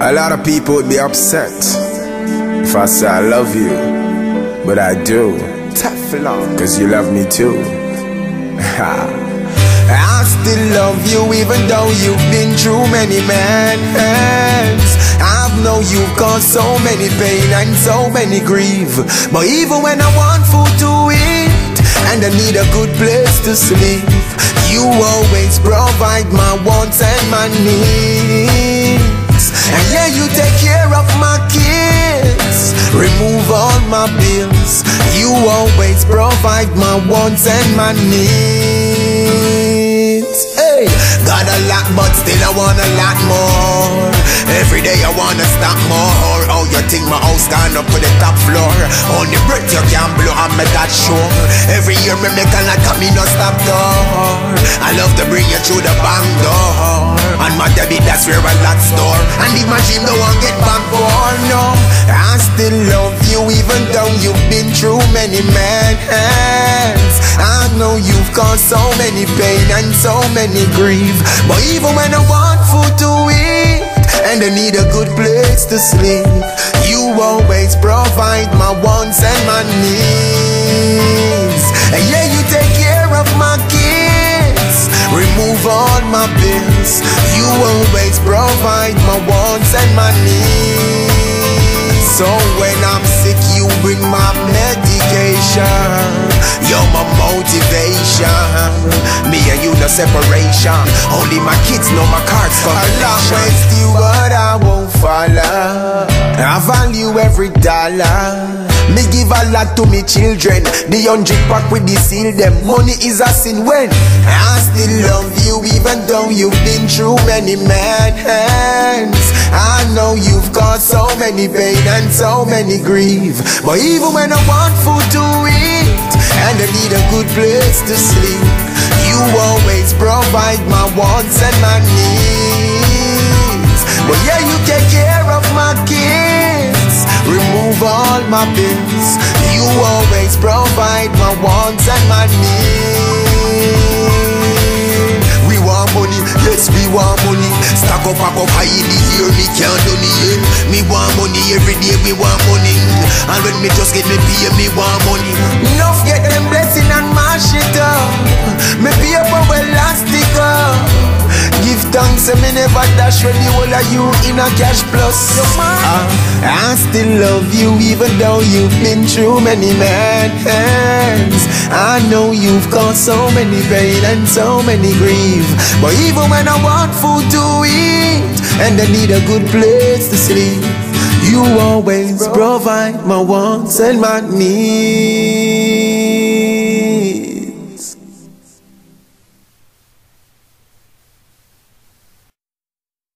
A lot of people would be upset if I say I love you, but I do. Teflon, cause you love me too. I still love you even though you've been through many hands. I know you've caused so many pain and so many grief. But even when I want food to eat and I need a good place to sleep, you always provide my wants and my needs. My bills. You always provide my wants and my needs. Hey, got a lot, but still I want a lot more. Every day I wanna stop more. Oh, you think my house gone up to the top floor? Only breath you can blow, I'm that sure. Every year me make a lot, me no stop door. I love to bring you through the bang door. And my debit, that's where I lock store. And if my dream don't want get back for no, I still love you even though you've been through many hands. I know you've caused so many pain and so many grief. But even when I want food to eat and I need a good place to sleep, you always provide my wants and my needs. And yeah, you take care of my kids, remove all my bills. You always provide my wants and my needs. So when I'm bring my medication. You're my motivation. Me and you, no separation. Only my kids know my cards a long way still, but I won't follow. I value every dollar. Me give a lot to me children. The hundred pack with the seal them. Money is a sin when I still love you, even though you've been through many mad hands. I know you've caused so many pain and so many grief. But even when I want food to eat and I need a good place to sleep, you always provide my wants and my needs. But yeah, you take care of my kids, remove all my bills. You always provide my wants and my needs. Stack up, pack up high in the year, me can't do it. Me want money every day, we want money. And when me just get me pay, me want money. Enough get them blessing and mash dash when the whole of you in a cash plus. Uh, I still love you even though you've been through many mad hands. I know you've caused so many pain and so many grief. But even when I want food to eat and I need a good place to sleep, you always provide my wants and my needs.